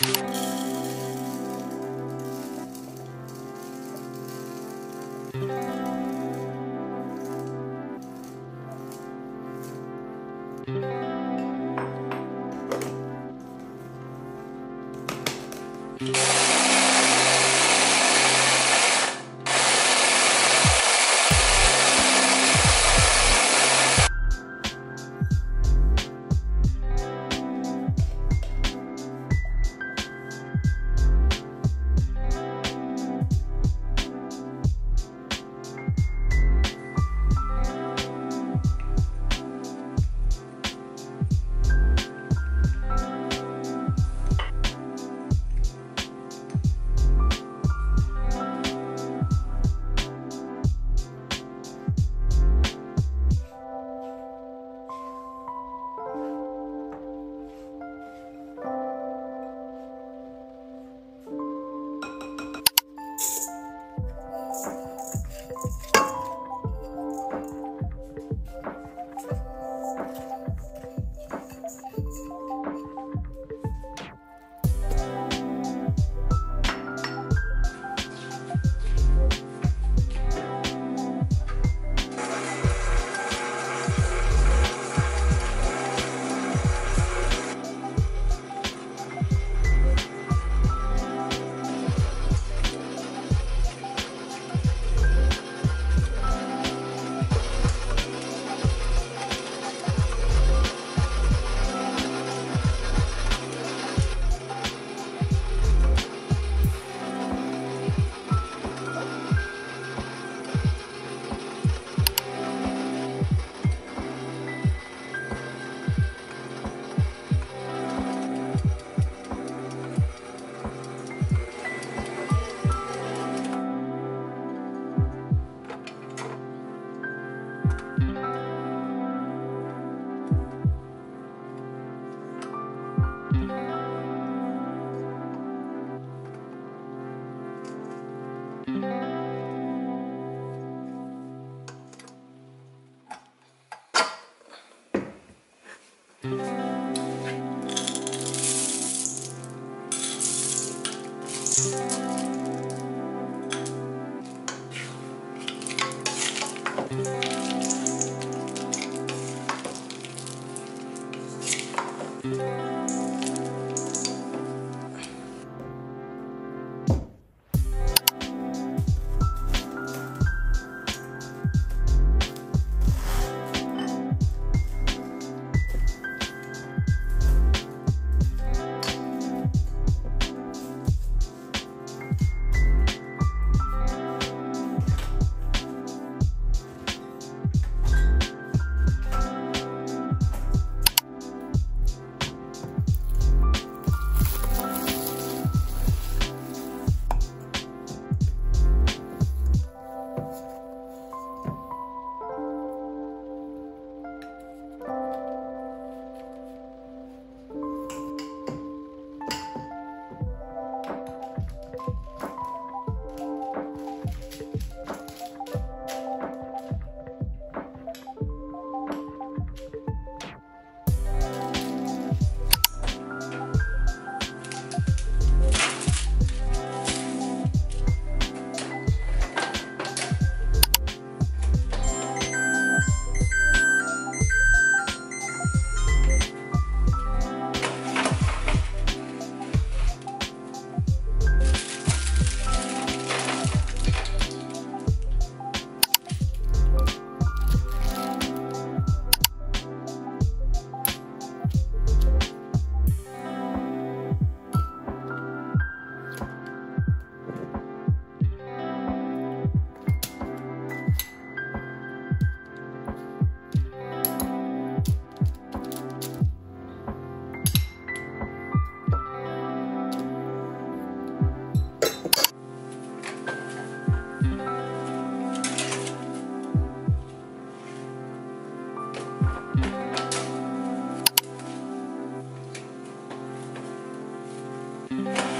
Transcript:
Música Oh,